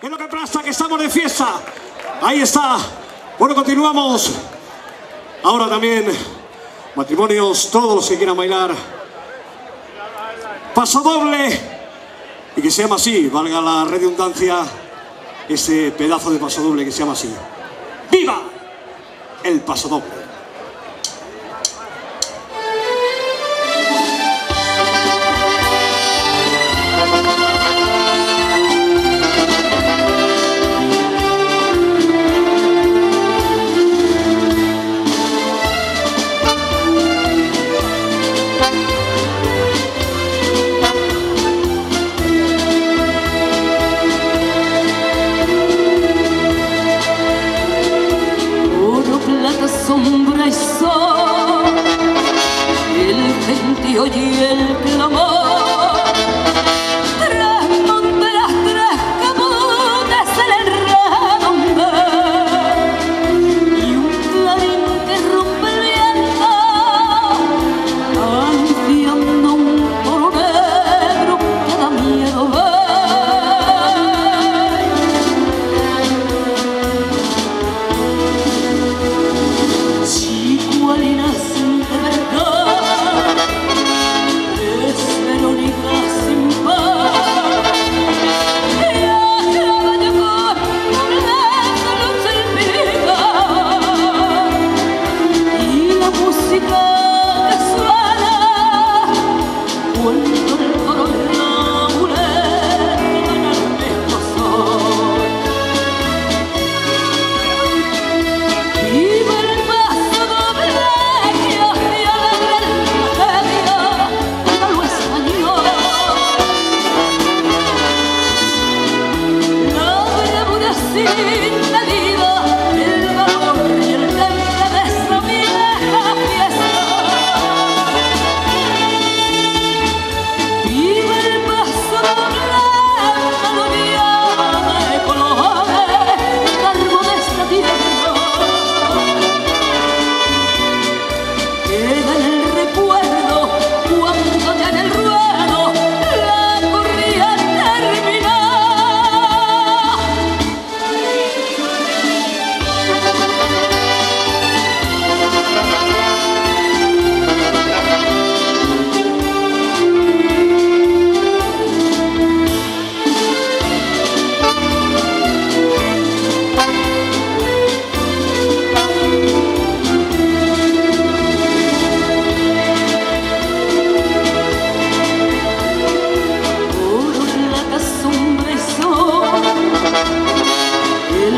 ¿Qué es lo que pasa? Que estamos de fiesta. Ahí está. Bueno, continuamos. Ahora también, matrimonios, todos los que quieran bailar. Paso doble. Y que se llama así, valga la redundancia, ese pedazo de paso doble que se llama así. ¡Viva el paso doble! Sombra y sol, el gentío y el clamor.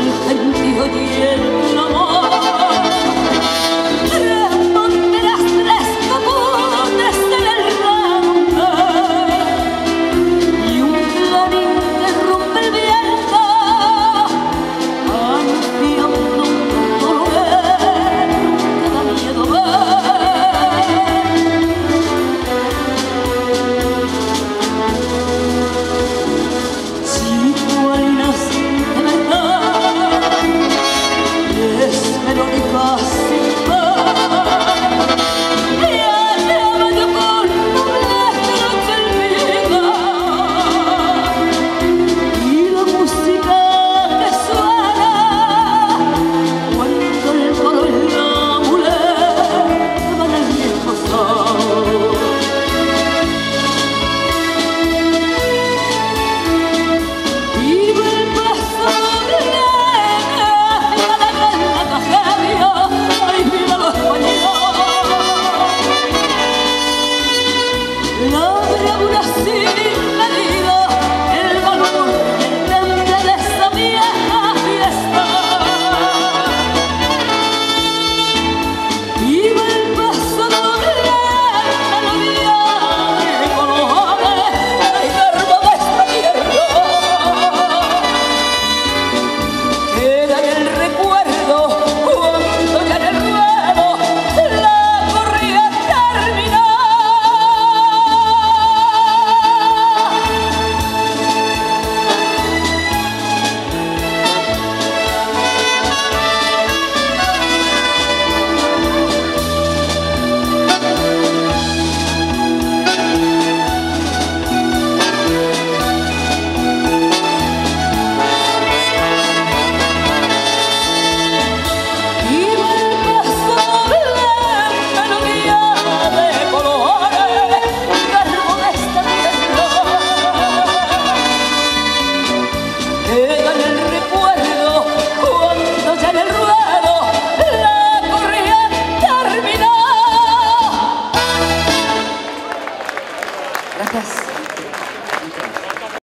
الحج هدي الكرمات